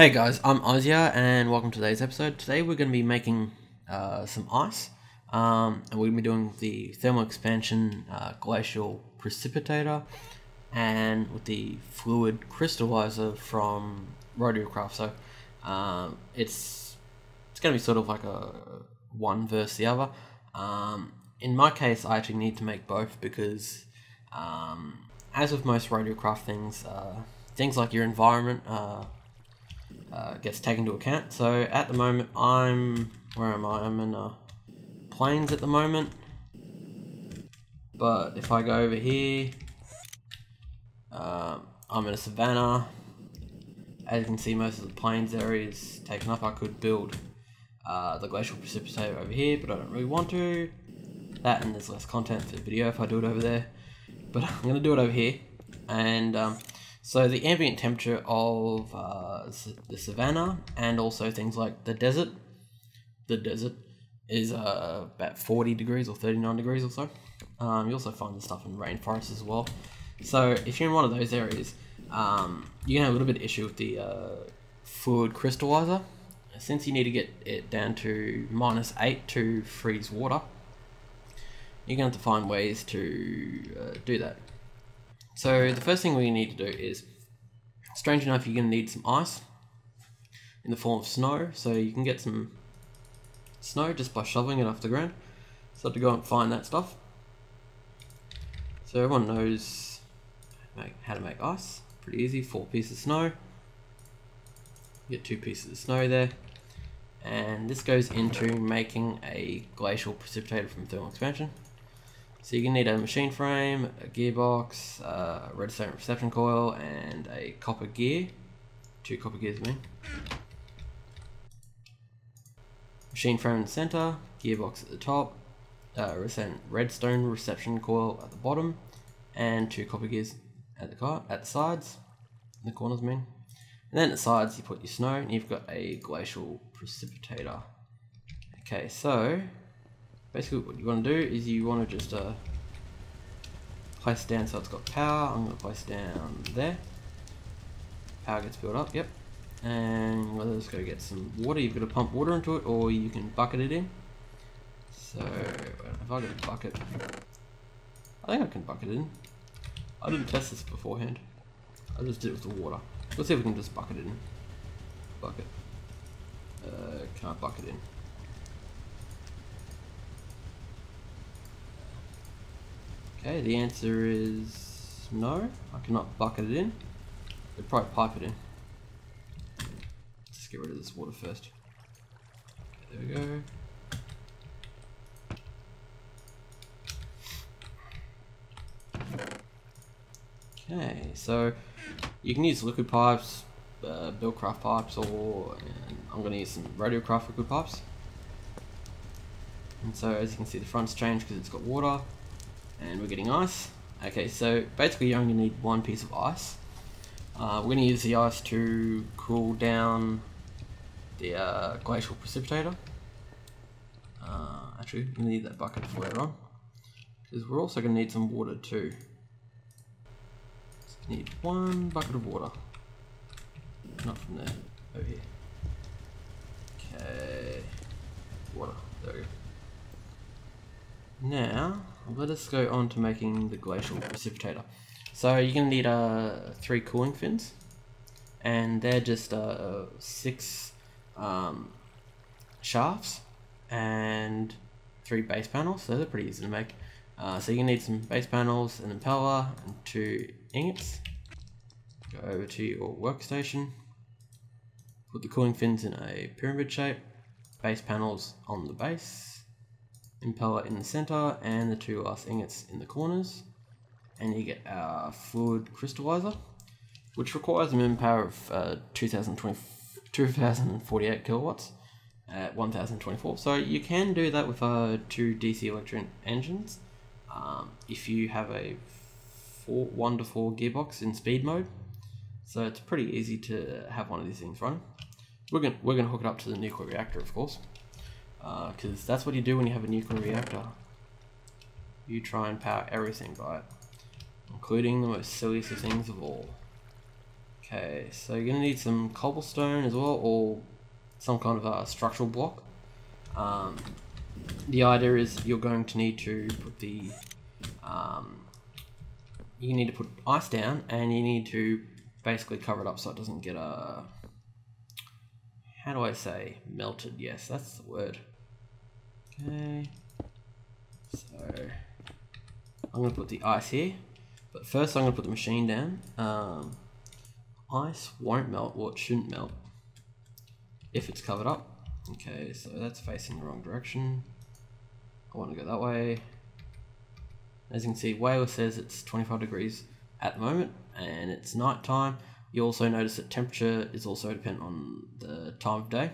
Hey guys, I'm Ozia and welcome to today's episode. Today we're going to be making uh, some ice um, and we're going to be doing the thermal expansion uh, glacial precipitator and with the fluid crystallizer from RotaryCraft. So um, it's it's going to be sort of like a one versus the other. Um, in my case, I actually need to make both because um, as with most RotaryCraft things, uh, things like your environment uh, uh, gets taken into account. So at the moment, I'm where am I? I'm in a plains at the moment. But if I go over here, uh, I'm in a savanna. As you can see, most of the plains area is taken up. I could build uh, the glacial precipitator over here, but I don't really want to. That and there's less content for the video if I do it over there. But I'm going to do it over here. And um, so the ambient temperature of uh, the savanna and also things like the desert, the desert is uh, about 40 degrees or 39 degrees or so. Um, you also find the stuff in rainforests as well. So if you're in one of those areas, um, you can have a little bit of issue with the uh, fluid crystallizer. Since you need to get it down to minus 8 to freeze water, you're going to have to find ways to uh, do that. So the first thing we need to do is, strange enough, you're going to need some ice in the form of snow. So you can get some snow just by shoveling it off the ground. So I have to go and find that stuff. So everyone knows how to make ice. Pretty easy, four pieces of snow. Get two pieces of snow there. And this goes into making a glacial precipitator from thermal expansion. So you're going to need a machine frame, a gearbox, a redstone reception coil, and a copper gear. Two copper gears, mean. Machine frame in the center, gearbox at the top, uh, redstone reception coil at the bottom, and two copper gears at the car at the sides, the corners, I mean. And then at the sides, you put your snow, and you've got a glacial precipitator. Okay, so basically what you want to do is you want to just uh, place down so it's got power. I'm going to place down there. Power gets built up, yep. And let's go get some water. You've got to pump water into it or you can bucket it in. So if I get a bucket, I think I can bucket it in. I didn't test this beforehand. I just did it with the water. Let's see if we can just bucket it in. Bucket. Uh, can I bucket in? Okay, the answer is no. I cannot bucket it in. I'd probably pipe it in. Let's get rid of this water first. There we go. Okay, so you can use liquid pipes, uh, Buildcraft pipes, or I'm going to use some RotaryCraft liquid pipes. And so as you can see the front's changed because it's got water and we're getting ice. Okay, so basically you only need one piece of ice. Uh, we're going to use the ice to cool down the uh, glacial precipitator. Uh, actually, we're going to need that bucket for later on. Because we're also going to need some water too. So need one bucket of water. Not from there, over here. Okay, water, there we go. Now, let us go on to making the glacial precipitator. So you're going to need uh, three cooling fins, and they're just uh, six um, shafts and three base panels, so they're pretty easy to make. Uh, so you need some base panels, an impeller, and two ingots. Go over to your workstation, put the cooling fins in a pyramid shape, base panels on the base, impeller in the center and the two last ingots in the corners. And you get our fluid crystallizer, which requires a minimum power of uh, 2048 kilowatts at 1024. So you can do that with uh, two DC electric engines um, if you have a four, 1 to 4 gearbox in speed mode. So it's pretty easy to have one of these things running. We're going we're gonna hook it up to the nuclear reactor, of course because uh, that's what you do when you have a nuclear reactor. You try and power everything by it, including the most silliest of things of all. Okay, so you're gonna need some cobblestone as well, or some kind of a structural block. Um, the idea is you're going to need to put the um, you need to put ice down, and you need to basically cover it up so it doesn't get a uh, how do I say melted? Yes, that's the word. Okay, so I'm gonna put the ice here, but first I'm gonna put the machine down. Um, ice won't melt, or it shouldn't melt if it's covered up. Okay, so that's facing the wrong direction. I want to go that way. As you can see, WAILA says it's 25 degrees at the moment and it's night time. You also notice that temperature is also dependent on the time of day.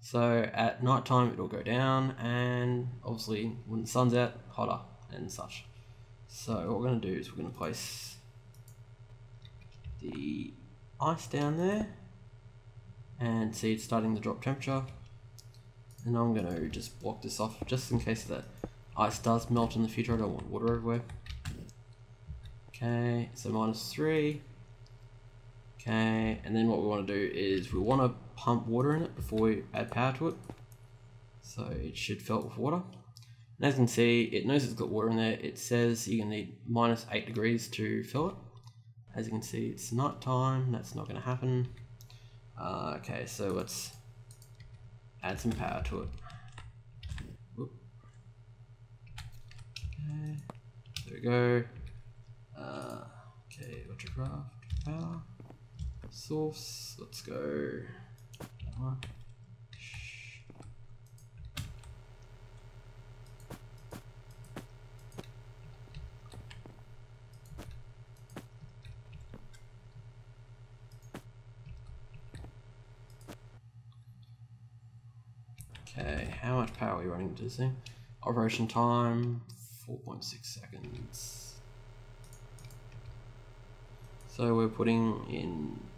So at night time it'll go down and obviously when the sun's out, hotter and such. So what we're going to do is we're going to place the ice down there and see it's starting to drop temperature. And I'm going to just block this off just in case that ice does melt in the future. I don't want water everywhere. Okay so minus 3 okay and then what we want to do is we want to pump water in it before we add power to it. So it should fill it with water. And as you can see it knows it's got water in there. It says you can need minus 8 degrees to fill it. As you can see it's night time. That's not going to happen. Uh, okay, so let's add some power to it. Whoop. Okay, there we go. Uh, okay, ElectriCraft, power, source, let's go. Okay, how much power are we running to this thing? Operation time, 4.6 seconds. So we're putting in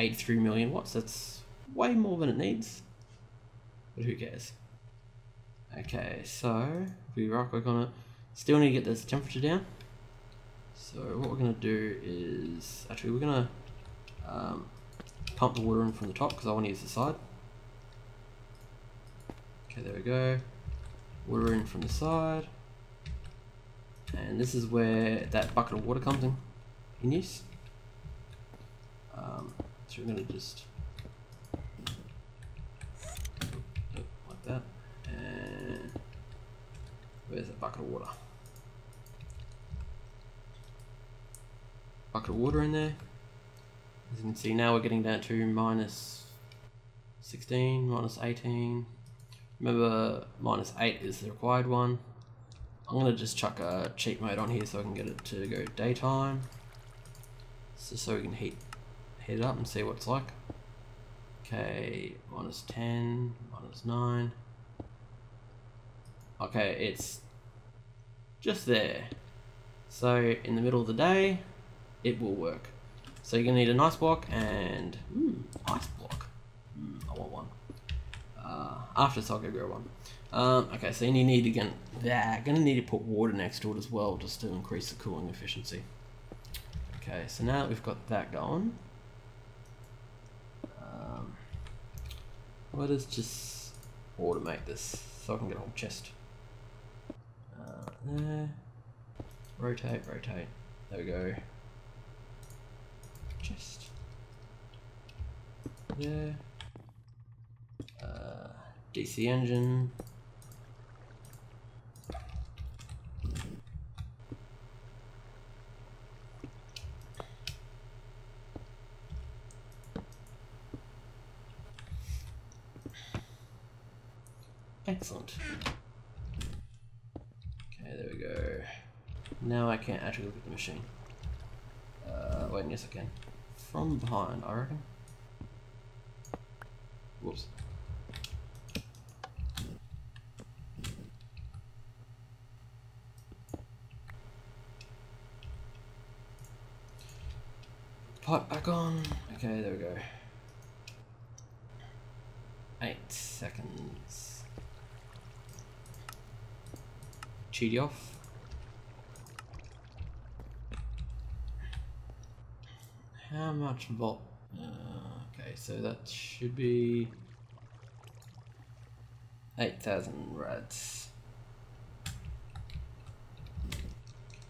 83 million watts. That's way more than it needs. But who cares? Okay, so we right click on it, still need to get this temperature down. So what we're going to do is, actually we're going to um, pump the water in from the top because I want to use the side. Okay, there we go. Water in from the side. And this is where that bucket of water comes in, in use. Um, so we're going to just like that. And where's that bucket of water? Bucket of water in there. As you can see now we're getting down to minus 16, minus 18, Remember, minus 8 is the required one. I'm going to just chuck a cheat mode on here so I can get it to go daytime. So, so we can heat, it up and see what it's like. Okay, minus 10, minus 9. Okay, it's just there. So in the middle of the day, it will work. So you're going to need an ice block and... Ice block. Mm, I want one. Uh, after this, I'll go grow one. Um, okay, so you need to get yeah, gonna need to put water next to it as well, just to increase the cooling efficiency. Okay, so now that we've got that going, let us just automate this so I can get a whole chest. Uh, there, rotate, rotate. There we go. Chest. There. Uh, DC engine. Excellent. Okay, there we go. Now I can't actually look at the machine. Uh, wait, yes I can. From behind, I reckon. Whoops. Pot back on. Okay, there we go. Eight seconds. Off. how much volt? Uh, okay, so that should be 8,000 rads.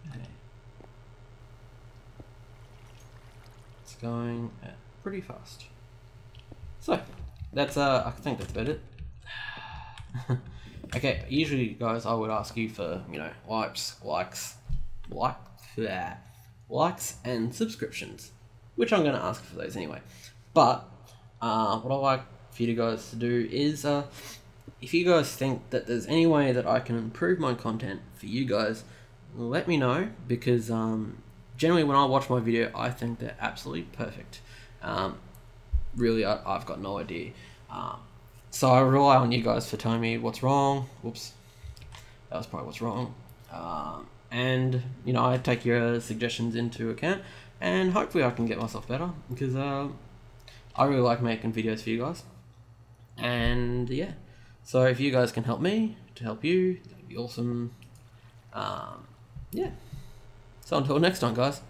Okay. It's going at pretty fast. So, that's, uh, I think that's about it. okay, usually, guys, I would ask you for, you know, likes, likes, like, yeah, likes and subscriptions, which I'm going to ask for those anyway. But, uh, what I like for you guys to do is, uh, if you guys think that there's any way that I can improve my content for you guys, let me know because um, generally when I watch my video, I think they're absolutely perfect. Um, really, I, have got no idea. Um, so I rely on you guys for telling me what's wrong. Whoops, that was probably what's wrong. Um, and you know, I take your suggestions into account, and hopefully I can get myself better because uh, I really like making videos for you guys. And yeah. So if you guys can help me to help you, that'd be awesome. Um, yeah. So until next time, guys.